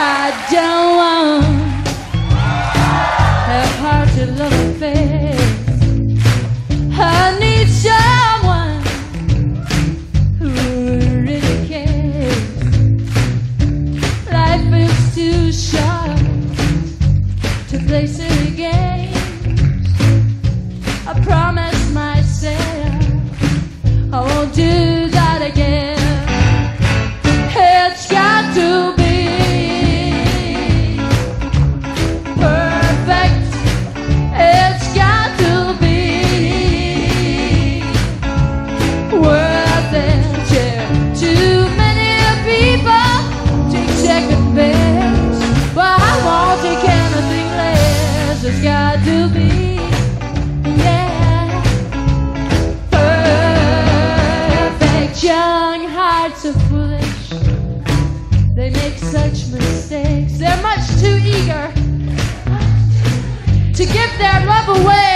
I don't away.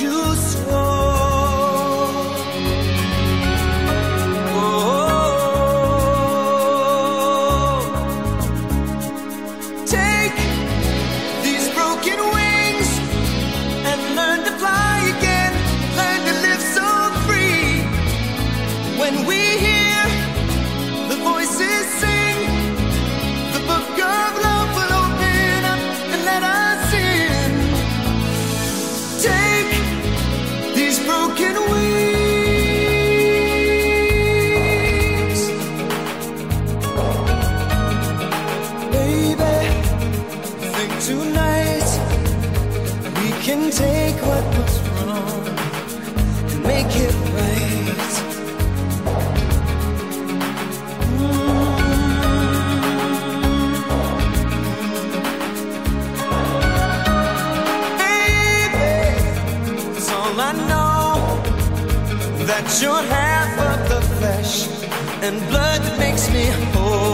you You're half of the flesh and blood that makes me whole.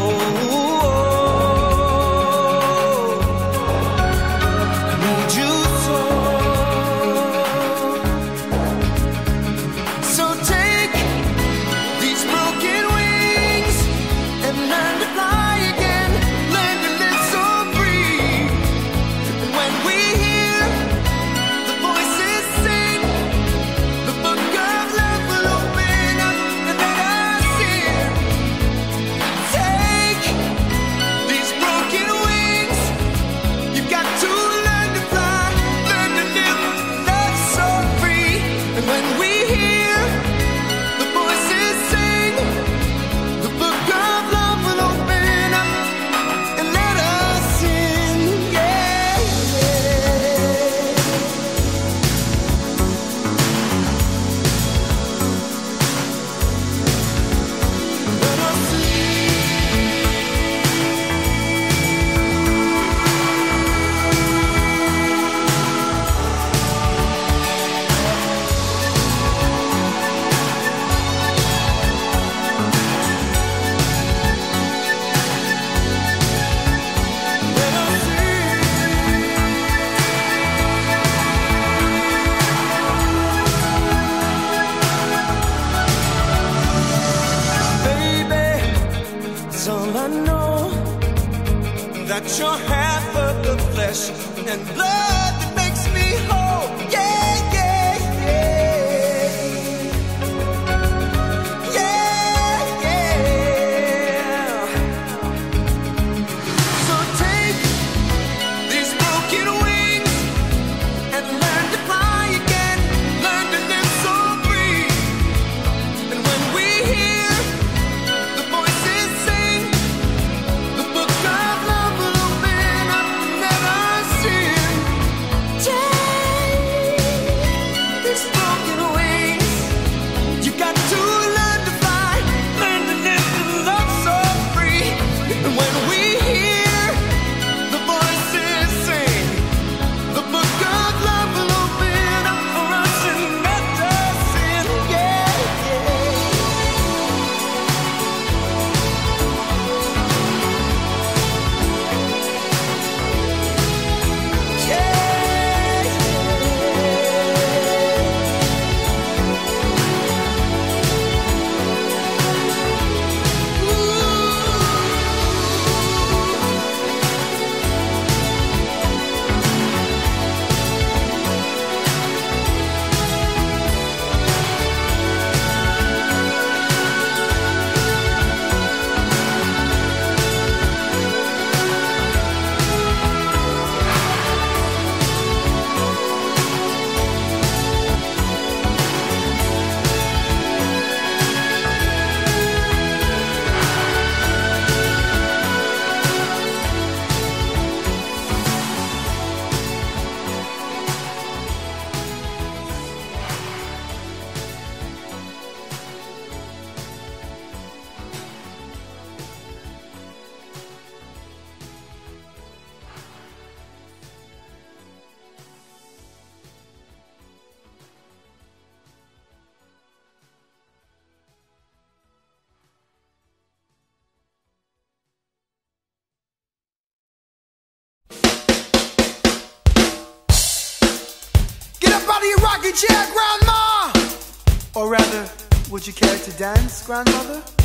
Would you care to dance, Grandmother?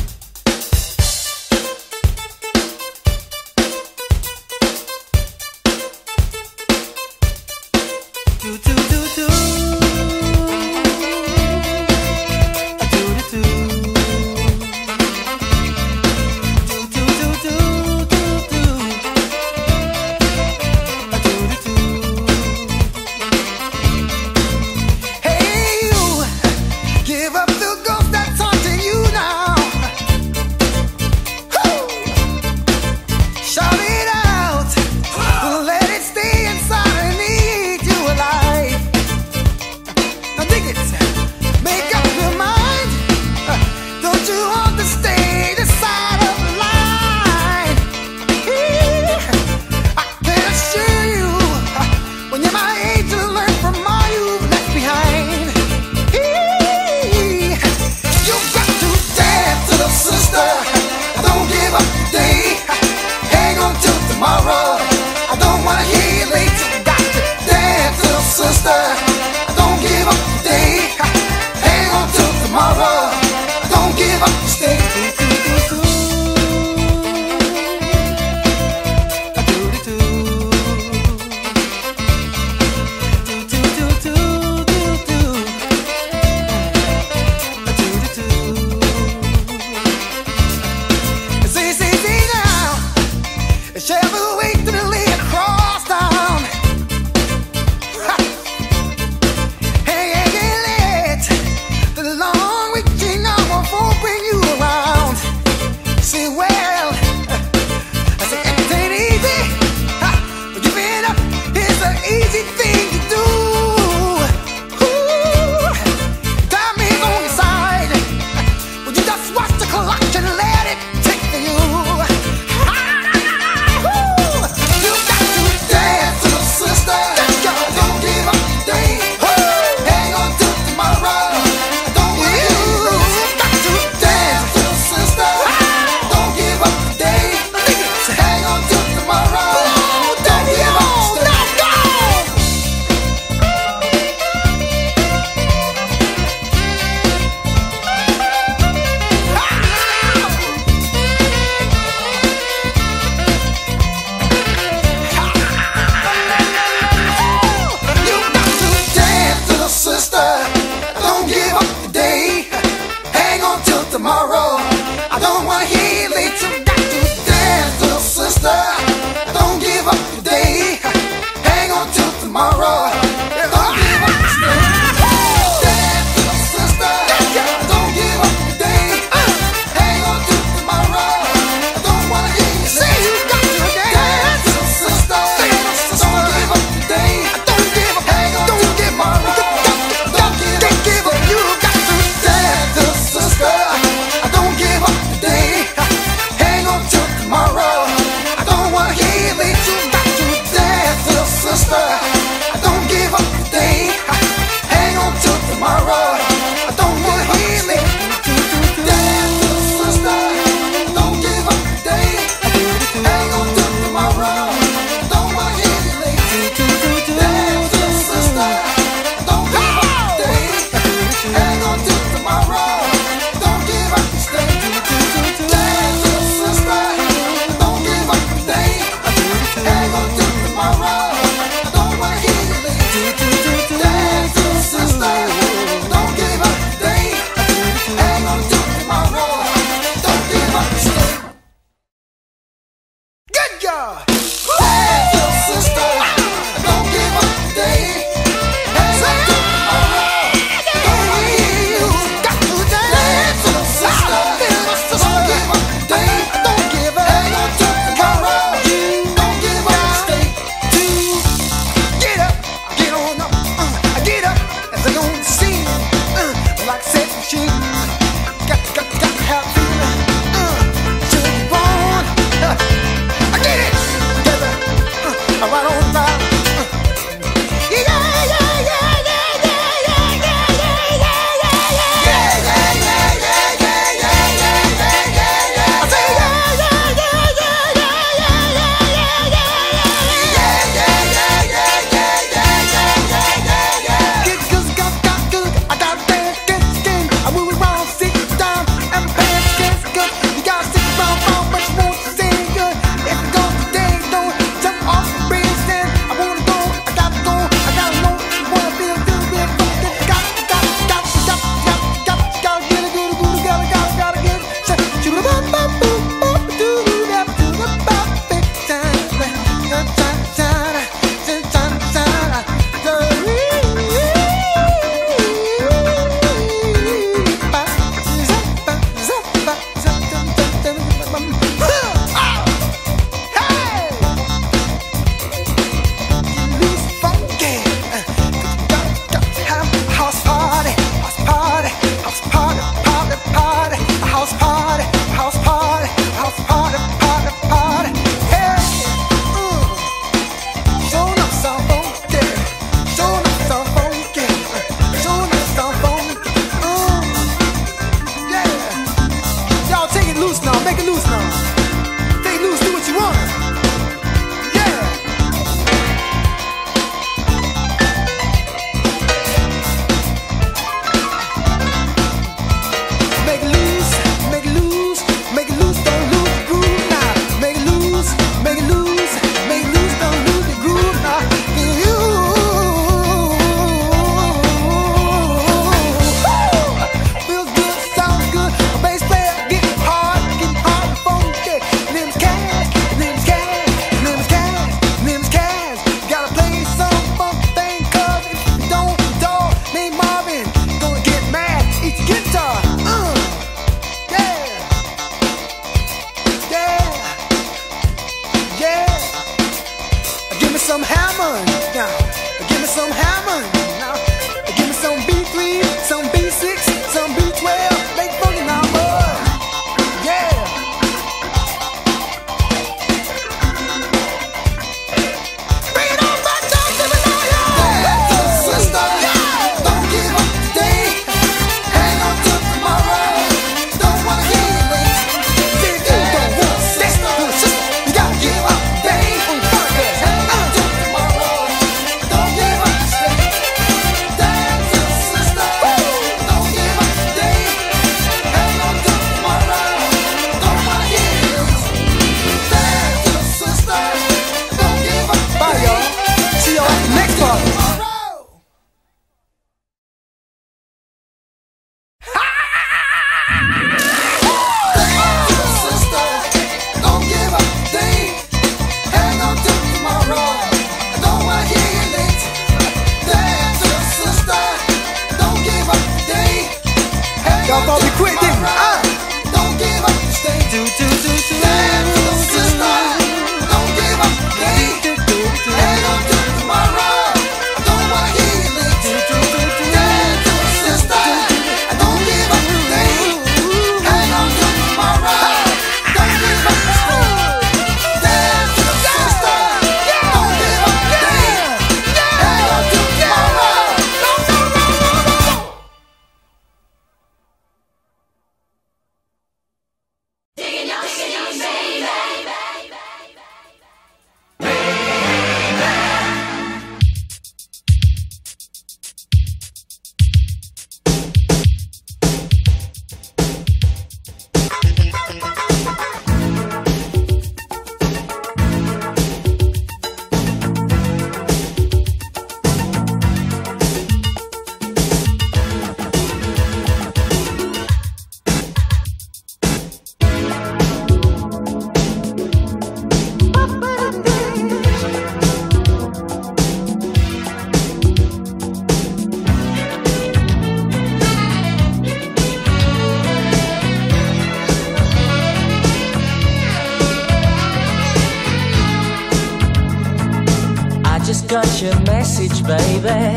such a message, baby.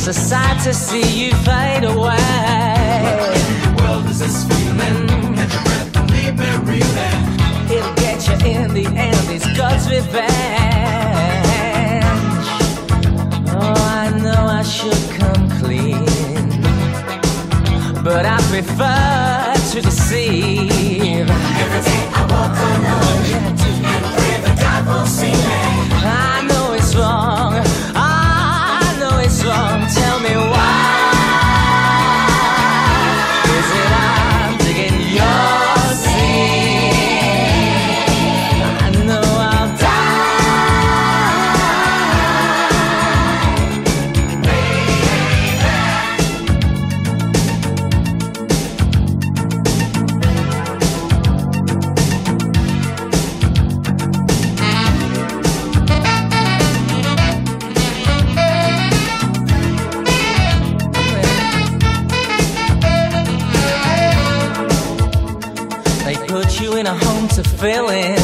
So sad to see you fade away. What in the World is this feeling. Catch your breath and leave me reeling. It'll get you in the end. It's God's revenge. Oh, I know I should come clean, but I prefer to deceive. Every day I walk alone, and pray the God will see. Home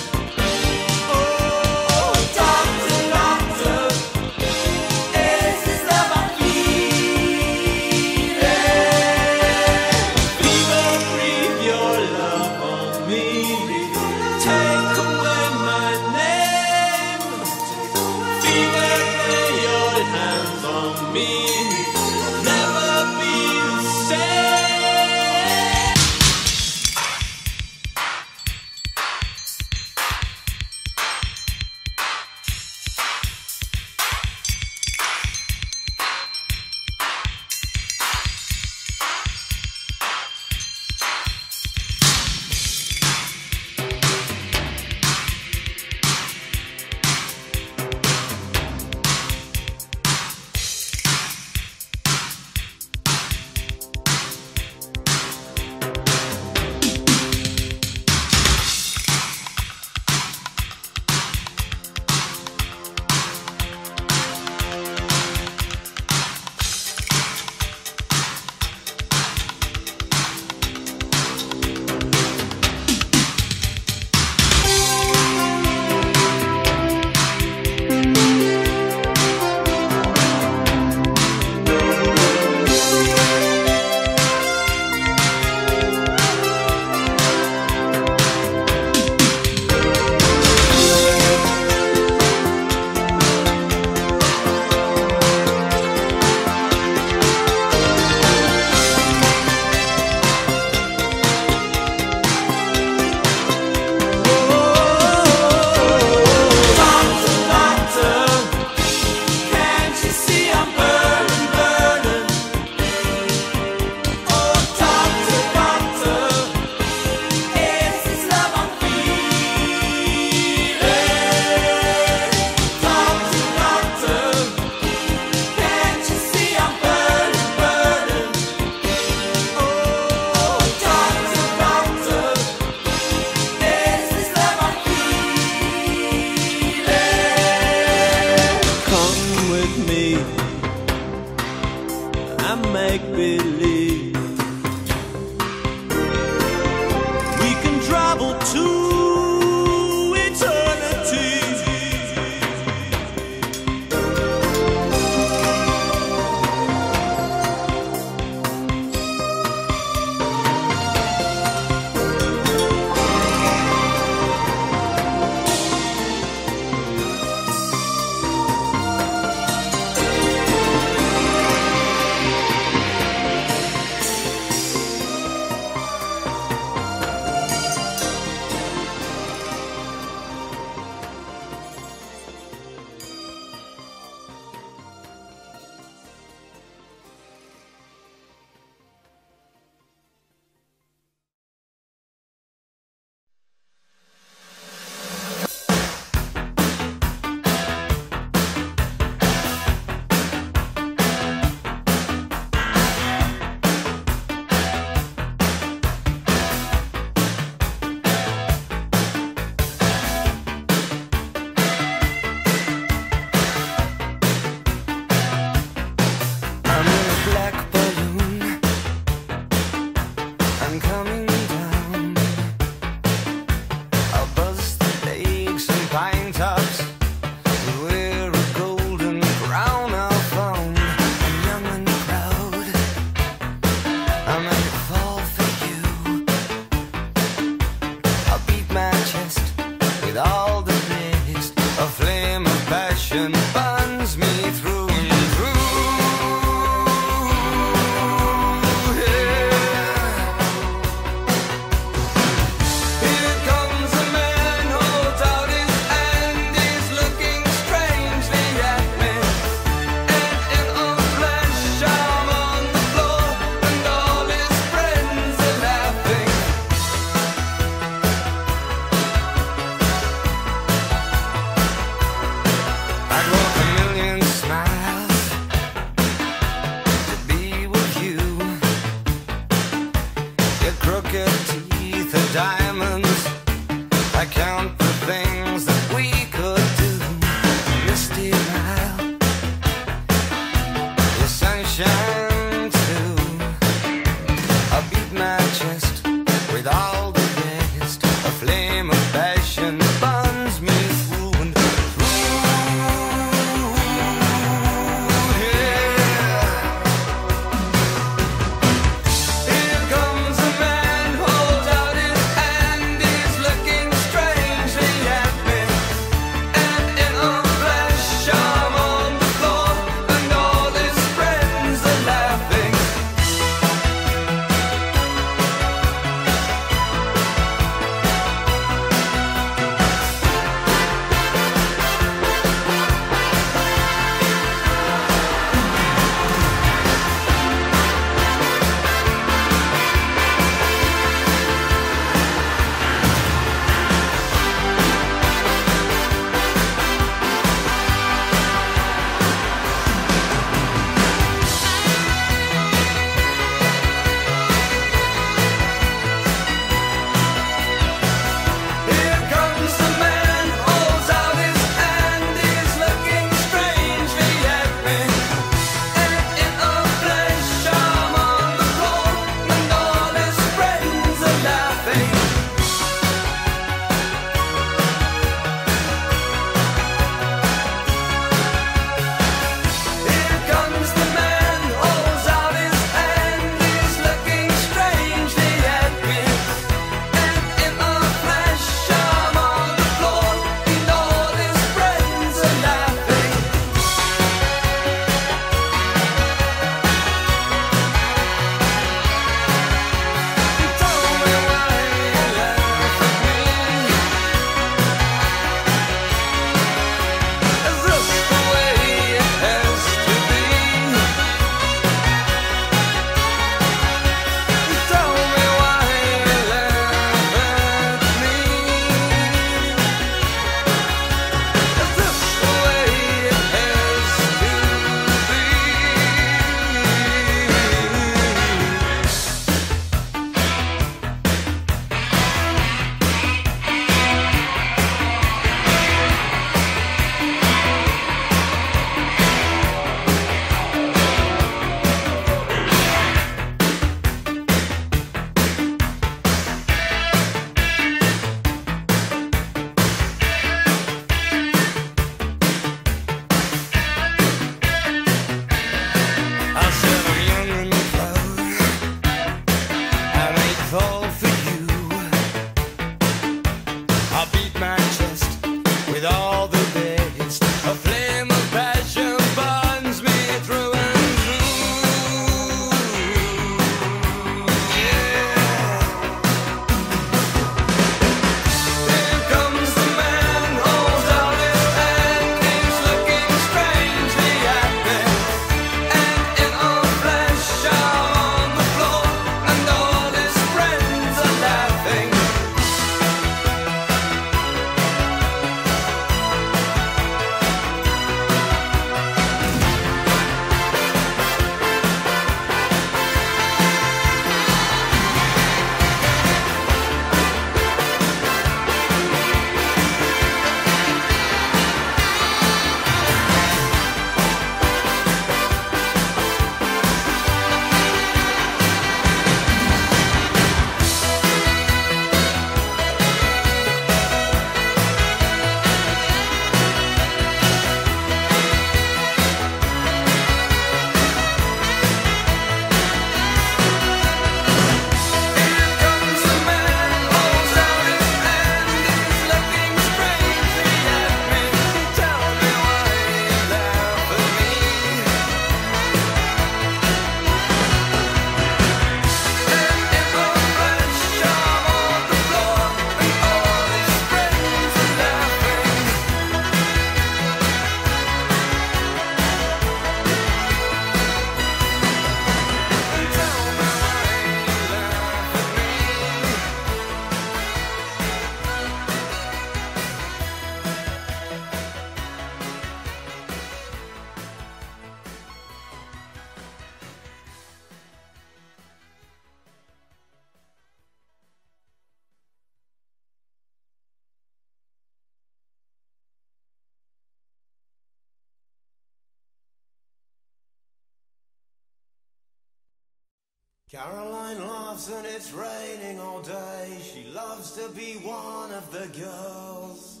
it's raining all day. She loves to be one of the girls.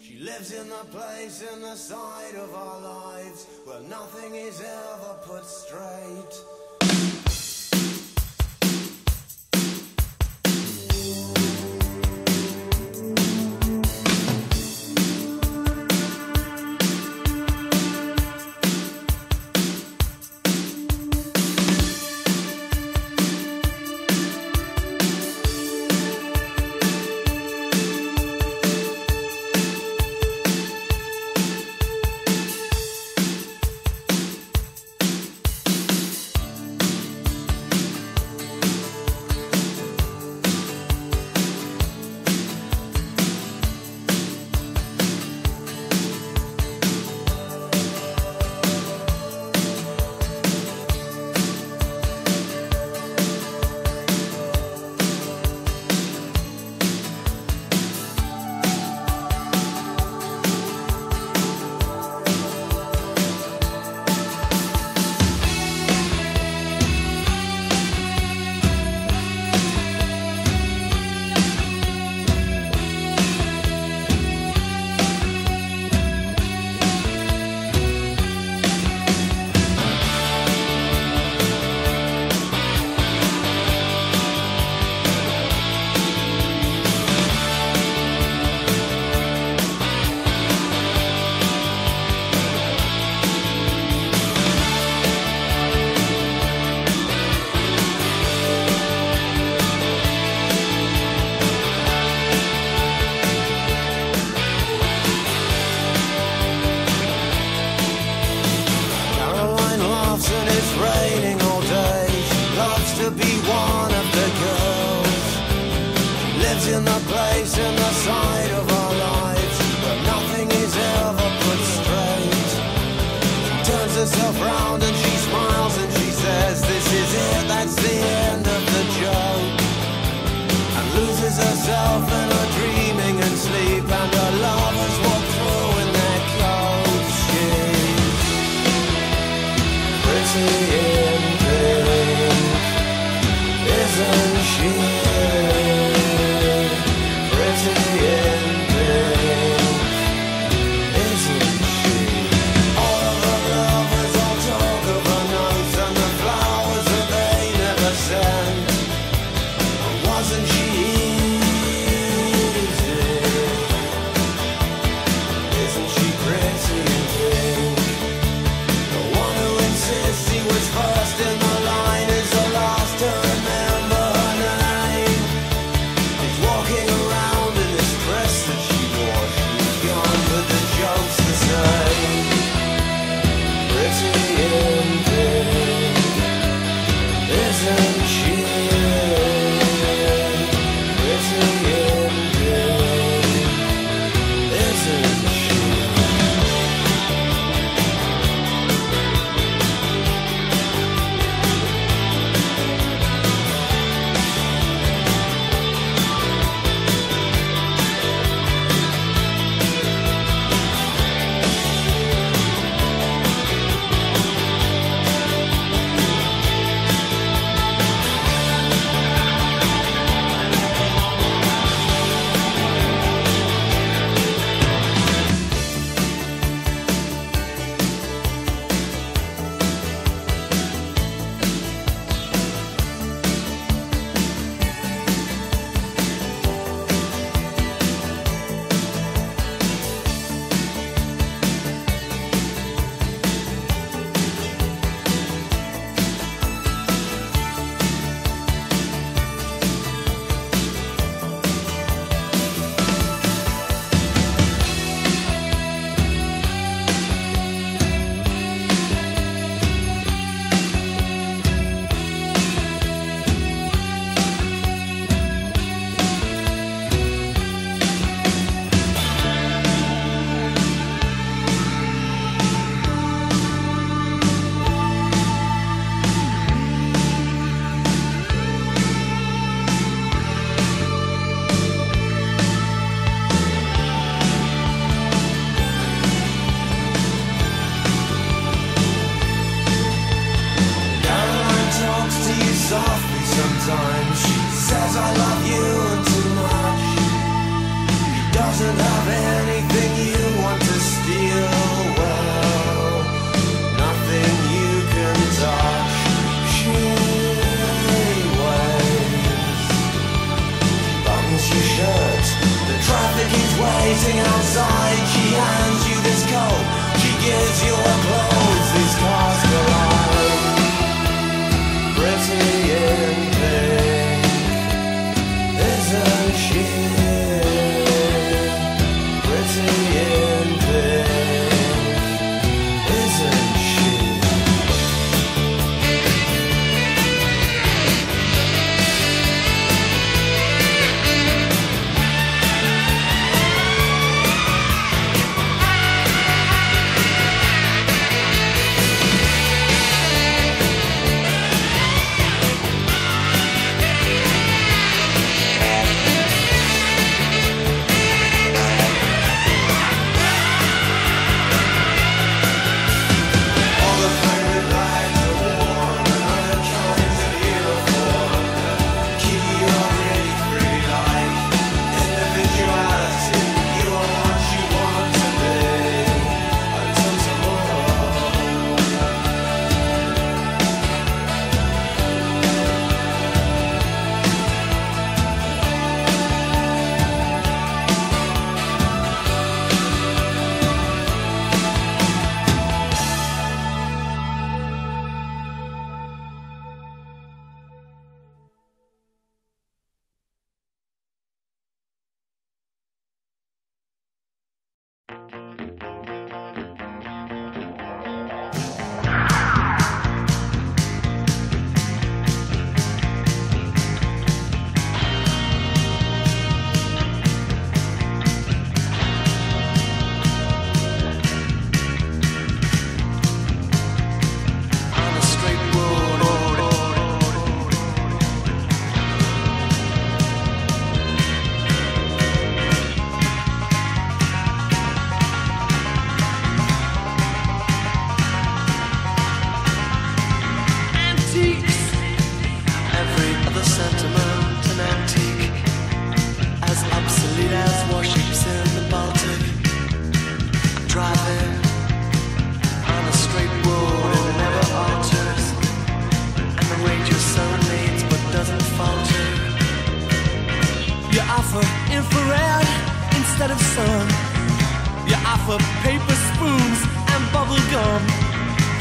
She lives in the place in the side of our lives where nothing is ever put straight.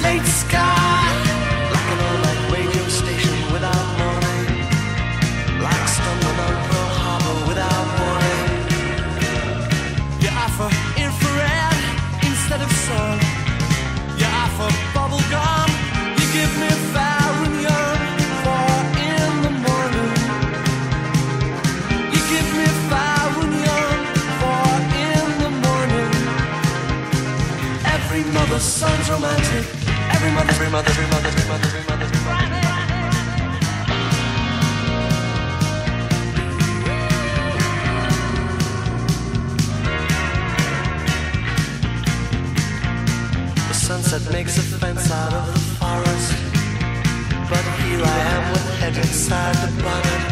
Sky, like radio station without like stumbling on Pearl Harbor without warning. You offer infrared instead of sun. You offer bubble gum. You give me in the morning. You give me in the morning. Every romantic. Sunset makes a fence out of the forest. But here I am with head inside the bonnet.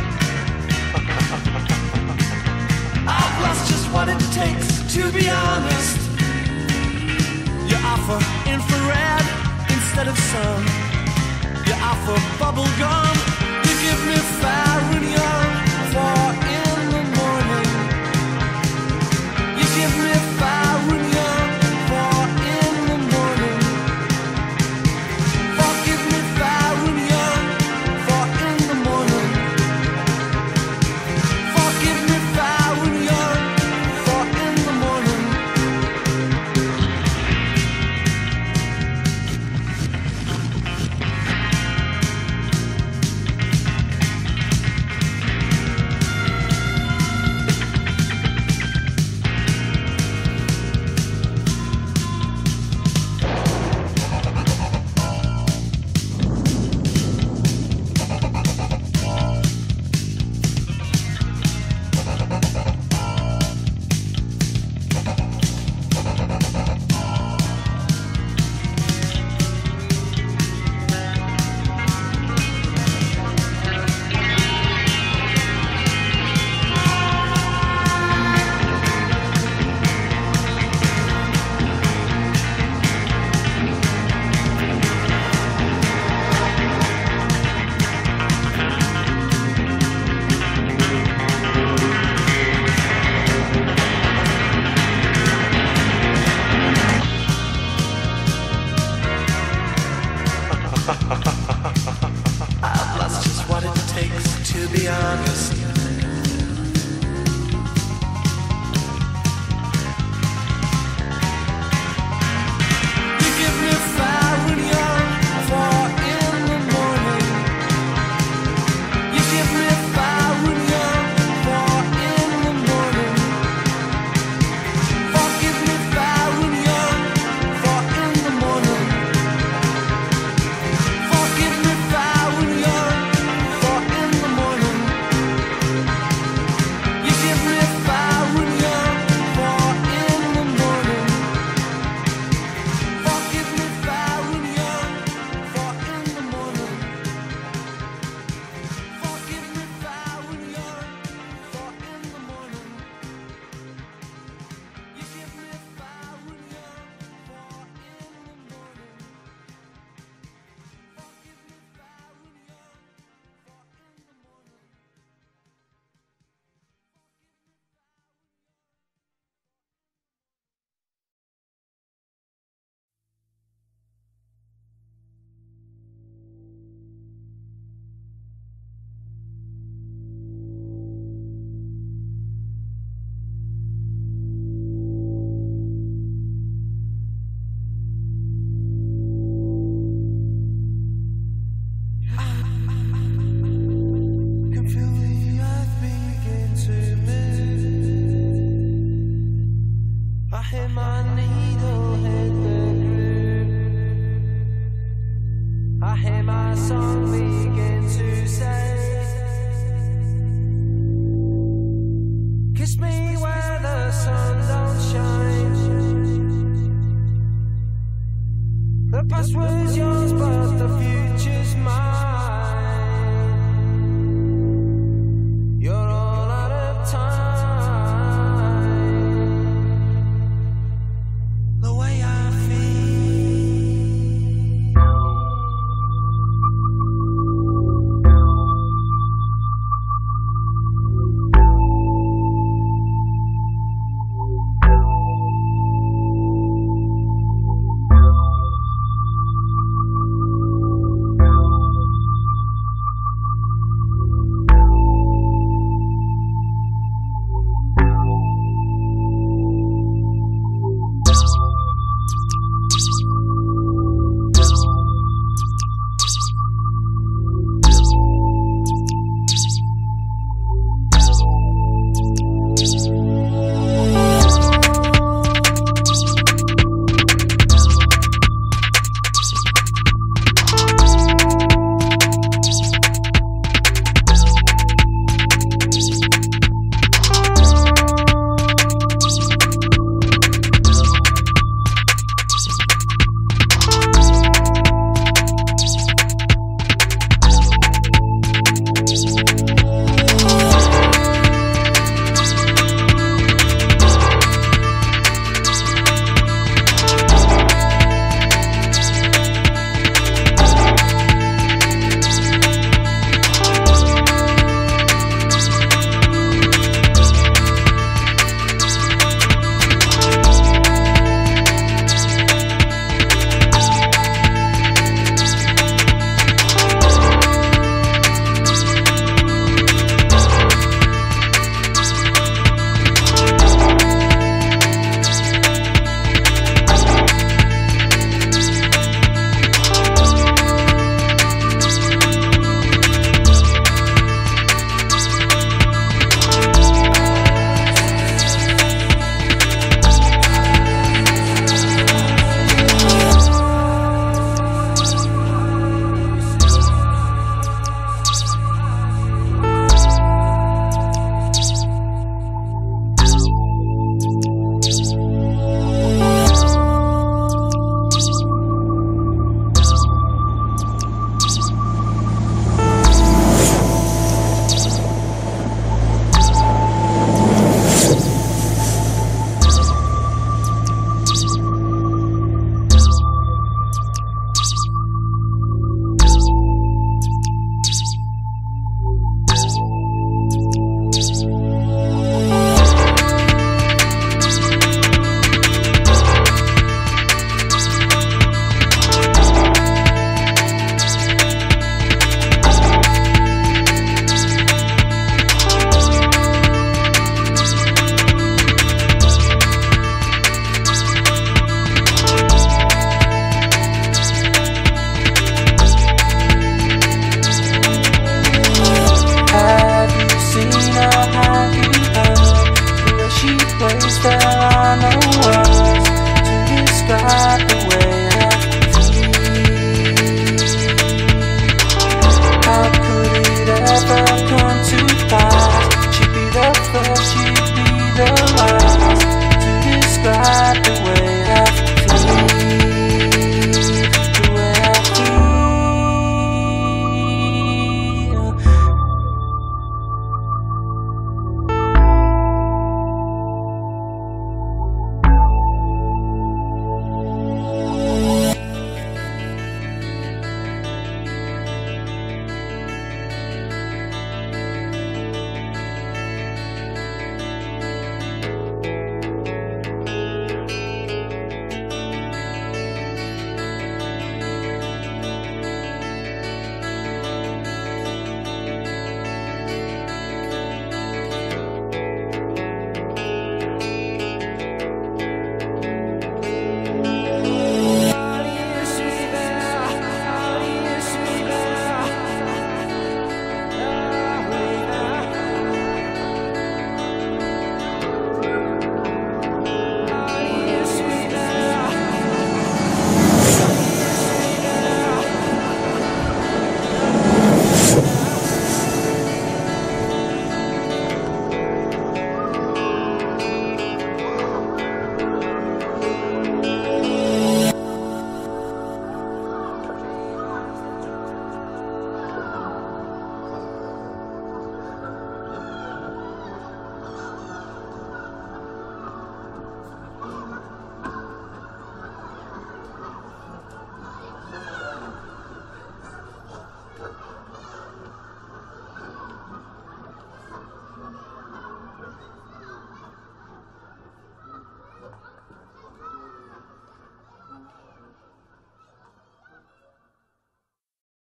I've lost just what it takes to be honest. You offer infrared instead of sun. You offer bubble gum. You give me fire and young